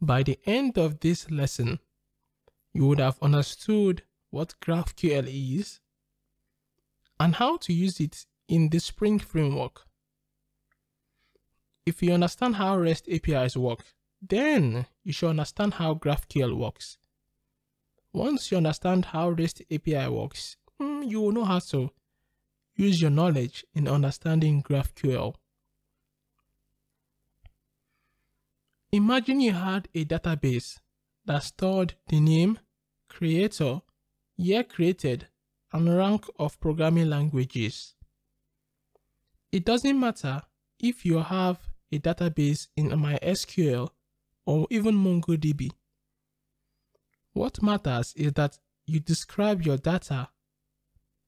By the end of this lesson, you would have understood what GraphQL is and how to use it in the Spring framework. If you understand how REST APIs work, then you should understand how GraphQL works. Once you understand how REST API works, hmm, you will know how to use your knowledge in understanding GraphQL. Imagine you had a database that stored the name, creator, year created, and rank of programming languages. It doesn't matter if you have a database in MySQL or even MongoDB. What matters is that you describe your data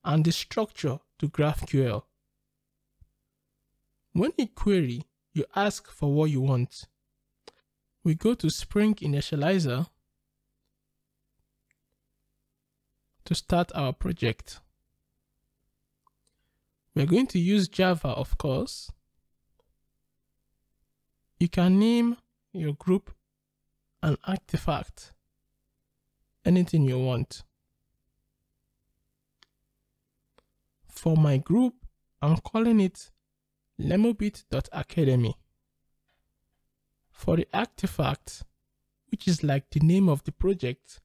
and the structure to GraphQL. When you query, you ask for what you want we go to Spring Initializr to start our project. We're going to use Java, of course. You can name your group an artifact, anything you want. For my group, I'm calling it lemubit.academy. For the artifact, which is like the name of the project,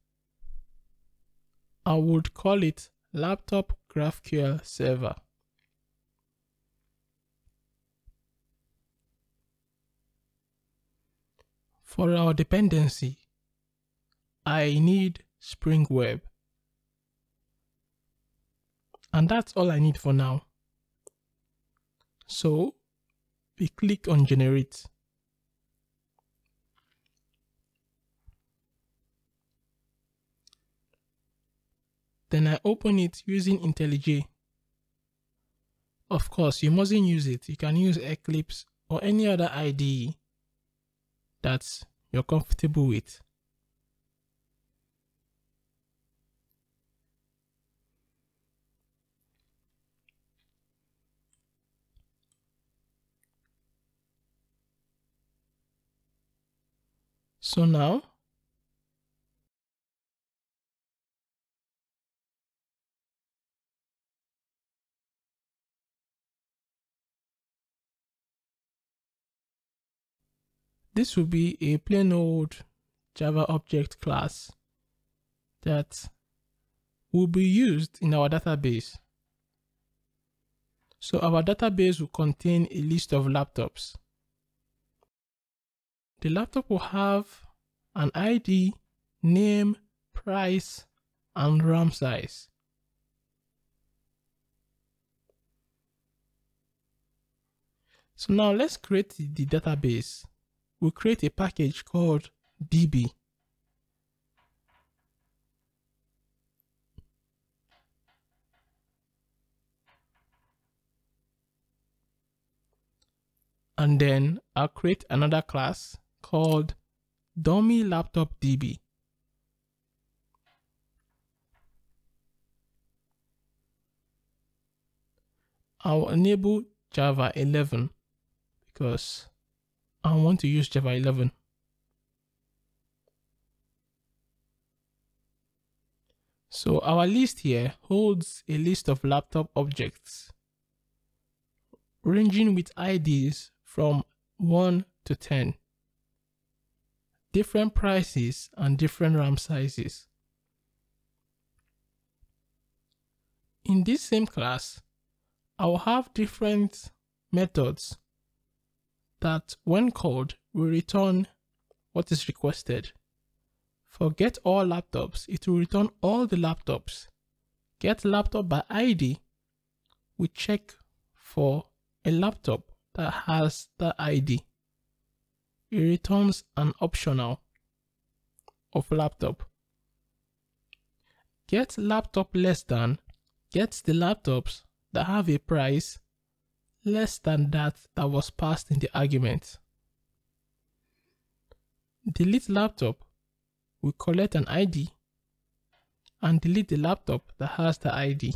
I would call it laptop GraphQL server. For our dependency, I need Spring Web. And that's all I need for now. So we click on generate. Then I open it using IntelliJ. Of course, you mustn't use it. You can use Eclipse or any other IDE that you're comfortable with. So now This will be a plain old Java object class that will be used in our database. So our database will contain a list of laptops. The laptop will have an ID, name, price, and RAM size. So now let's create the database we'll create a package called db. And then I'll create another class called dummy laptop db. I'll enable Java 11 because I want to use Java 11. So our list here holds a list of laptop objects ranging with IDs from 1 to 10, different prices and different RAM sizes. In this same class, I will have different methods that when called will return what is requested. For get all laptops, it will return all the laptops. Get laptop by ID, we check for a laptop that has the ID. It returns an optional of laptop. Get laptop less than gets the laptops that have a price less than that that was passed in the argument. Delete laptop will collect an ID and delete the laptop that has the ID.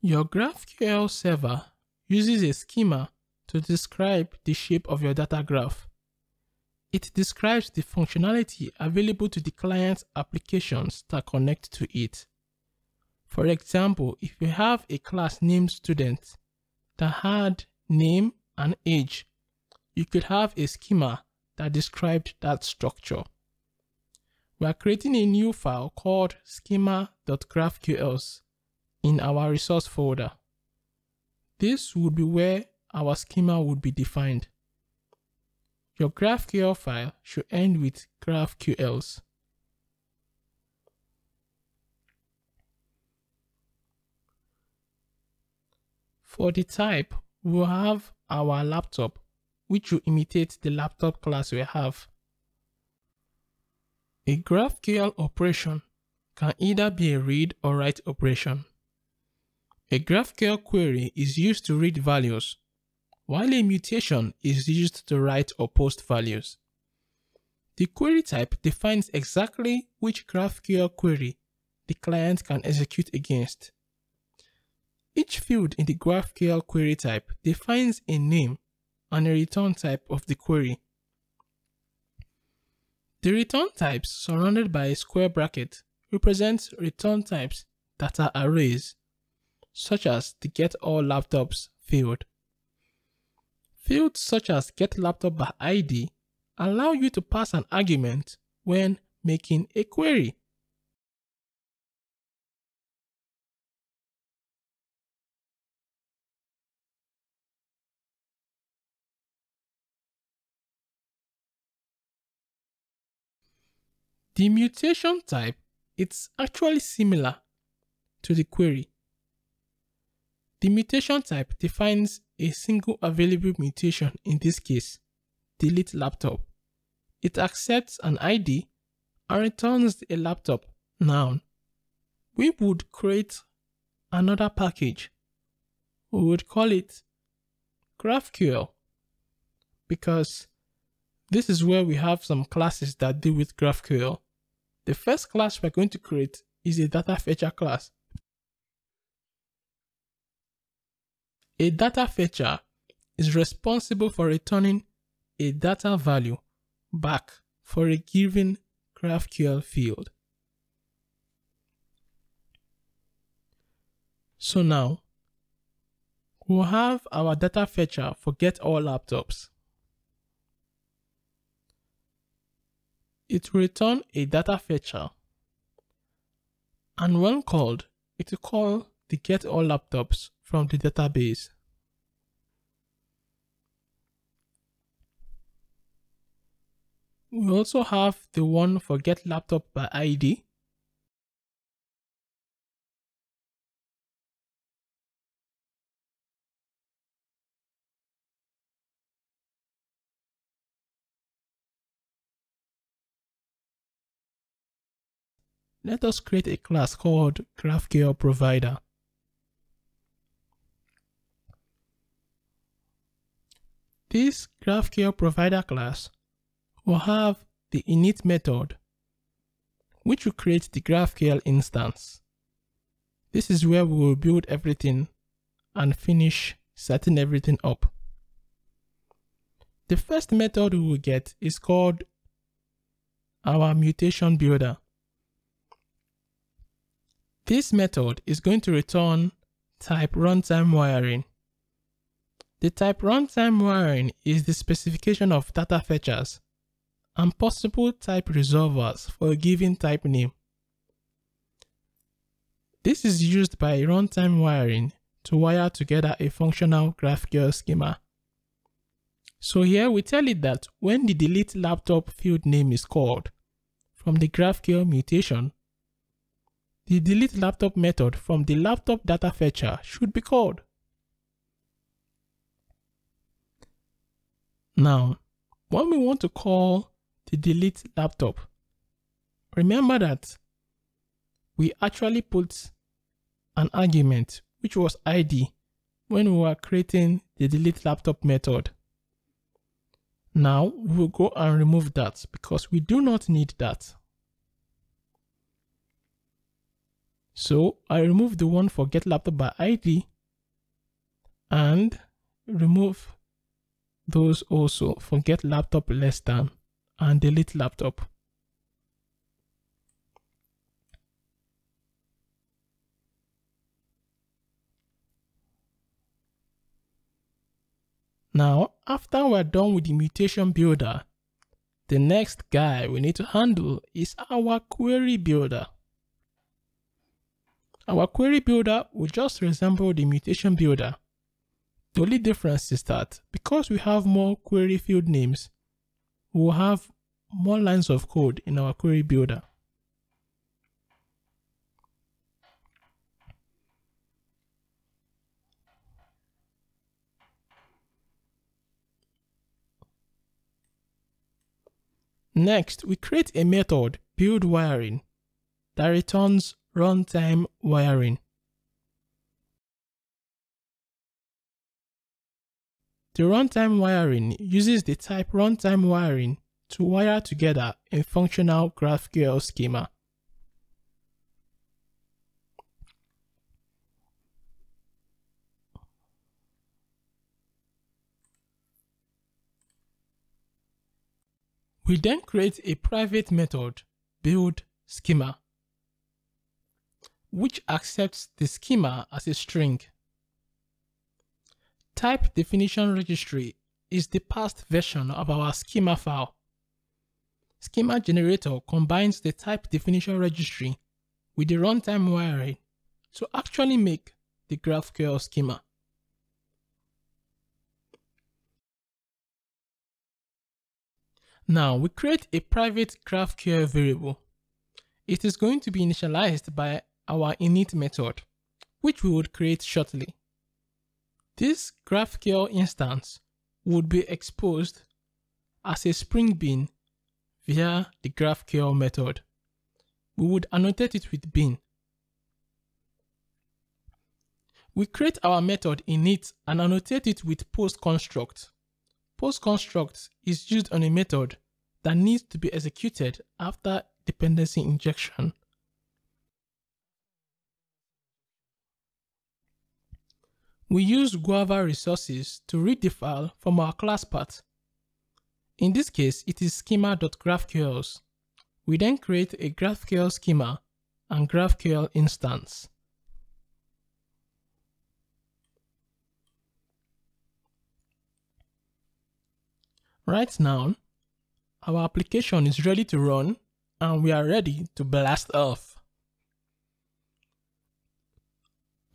Your GraphQL server uses a schema to describe the shape of your data graph. It describes the functionality available to the client's applications that connect to it. For example, if you have a class named student that had name and age, you could have a schema that described that structure. We are creating a new file called schema.graphqls in our resource folder. This would be where our schema would be defined. Your GraphQL file should end with GraphQLs. For the type, we'll have our laptop, which will imitate the laptop class we have. A GraphQL operation can either be a read or write operation. A GraphQL query is used to read values, while a mutation is used to write or post values. The query type defines exactly which GraphQL query the client can execute against. Each field in the GraphQL query type defines a name and a return type of the query. The return types surrounded by a square bracket represent return types that are arrays such as the Get All Laptops field. Fields such as Get Laptop by ID allow you to pass an argument when making a query. The mutation type, it's actually similar to the query the mutation type defines a single available mutation, in this case, delete laptop. It accepts an ID and returns a laptop noun. We would create another package. We would call it GraphQL because this is where we have some classes that deal with GraphQL. The first class we're going to create is a data fetcher class. A data fetcher is responsible for returning a data value back for a given GraphQL field. So now, we'll have our data fetcher for get all laptops. It will return a data fetcher and when called, it will call the get all laptops from the database. We also have the one for get laptop by ID. Let us create a class called GraphQL Provider. This GraphQL provider class will have the init method, which will create the GraphQL instance. This is where we will build everything and finish setting everything up. The first method we will get is called our mutation builder. This method is going to return type runtime wiring the type runtime wiring is the specification of data fetchers and possible type resolvers for a given type name. This is used by runtime wiring to wire together a functional GraphQL schema. So here we tell it that when the delete laptop field name is called from the GraphQL mutation, the delete laptop method from the laptop data fetcher should be called. Now, when we want to call the delete laptop, remember that we actually put an argument which was ID when we were creating the delete laptop method. Now we will go and remove that because we do not need that. So I remove the one for get laptop by ID and remove those also for get laptop less than and delete laptop. Now, after we're done with the mutation builder, the next guy we need to handle is our query builder. Our query builder will just resemble the mutation builder. The only difference is that because we have more query field names, we'll have more lines of code in our query builder. Next, we create a method, build wiring, that returns runtime wiring. The runtime wiring uses the type runtime wiring to wire together a functional GraphQL schema. We then create a private method, build schema, which accepts the schema as a string. Type definition registry is the parsed version of our schema file. Schema generator combines the type definition registry with the runtime wiring to actually make the GraphQL schema. Now we create a private GraphQL variable. It is going to be initialized by our init method, which we would create shortly. This GraphQL instance would be exposed as a Spring Bean via the GraphQL method. We would annotate it with bean. We create our method init and annotate it with post construct. Post construct is used on a method that needs to be executed after dependency injection. We use Guava resources to read the file from our class path. In this case, it is schema.graphqls. We then create a GraphQL schema and GraphQL instance. Right now, our application is ready to run and we are ready to blast off.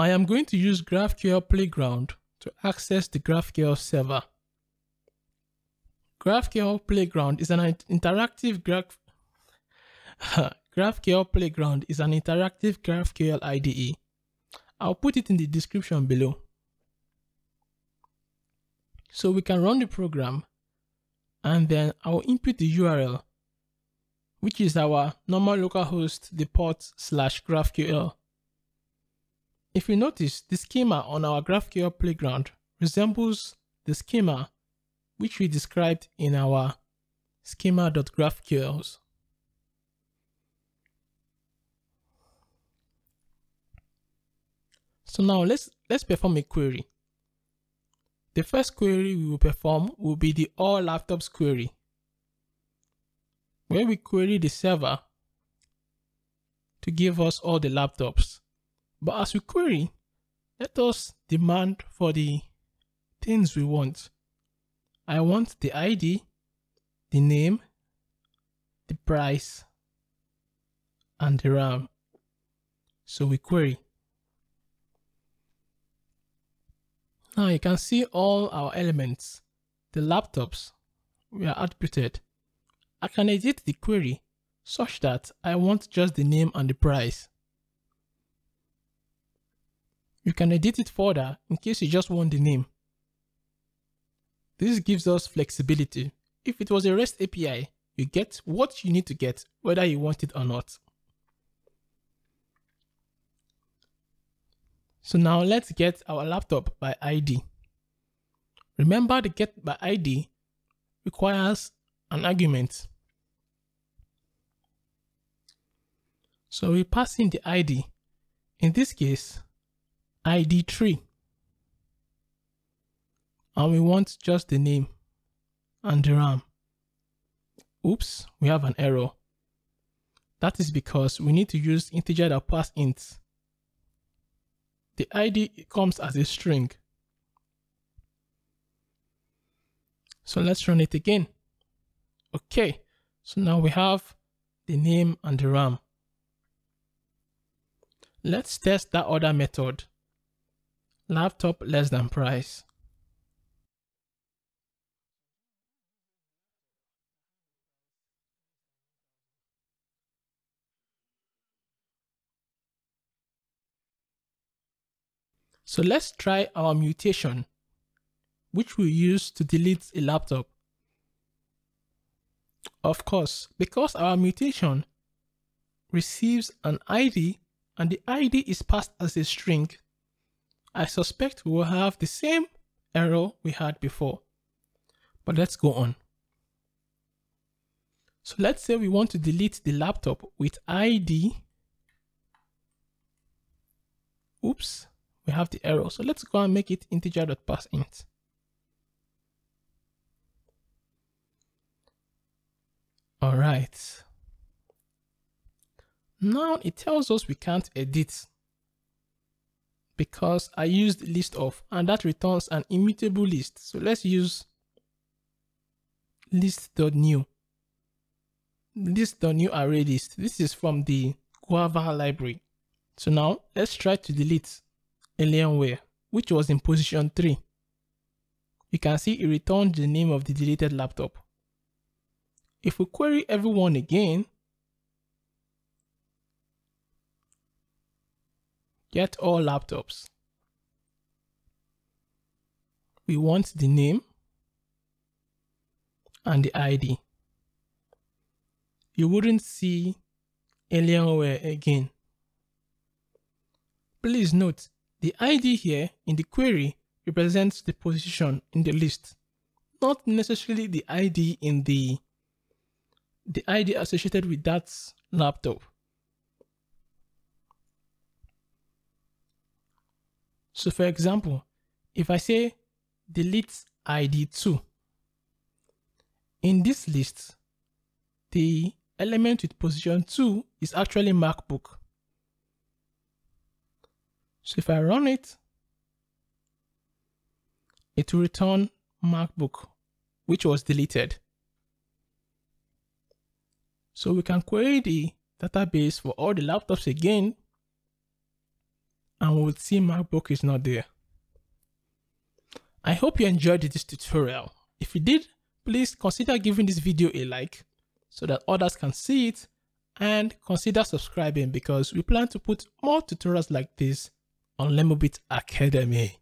I am going to use GraphQL Playground to access the GraphQL server. GraphQL Playground is an interactive graph GraphQL Playground is an interactive GraphQL IDE. I'll put it in the description below. So we can run the program and then I'll input the URL, which is our normal localhost the port slash GraphQL. If you notice, the schema on our GraphQL playground resembles the schema which we described in our schema.graphqls. So now let's let's perform a query. The first query we will perform will be the all laptops query, where we query the server to give us all the laptops. But as we query, let us demand for the things we want. I want the ID, the name, the price, and the RAM. So we query. Now you can see all our elements, the laptops we are attributed. I can edit the query such that I want just the name and the price. You can edit it further in case you just want the name. This gives us flexibility. If it was a REST API, you get what you need to get, whether you want it or not. So now let's get our laptop by ID. Remember the get by ID requires an argument. So we pass in the ID. In this case, ID3. And we want just the name and the RAM. Oops, we have an error. That is because we need to use integer that pass int. The ID comes as a string. So let's run it again. Okay, so now we have the name and the RAM. Let's test that other method. Laptop less than price. So let's try our mutation, which we use to delete a laptop. Of course, because our mutation receives an ID and the ID is passed as a string, I suspect we will have the same error we had before. But let's go on. So let's say we want to delete the laptop with ID. Oops, we have the error. So let's go and make it integer.parseInt. All right. Now it tells us we can't edit because I used list of and that returns an immutable list. So let's use list.new. List.new array list. This is from the Guava library. So now let's try to delete Alienware, which was in position 3. You can see it returned the name of the deleted laptop. If we query everyone again, get all laptops. We want the name and the ID. You wouldn't see Alienware again. Please note, the ID here in the query represents the position in the list, not necessarily the ID in the the ID associated with that laptop. So for example, if I say delete ID2, in this list, the element with position 2 is actually MacBook. So if I run it, it will return MacBook, which was deleted. So we can query the database for all the laptops again, and we'll see MacBook is not there. I hope you enjoyed this tutorial. If you did, please consider giving this video a like so that others can see it and consider subscribing because we plan to put more tutorials like this on Lemubit Academy.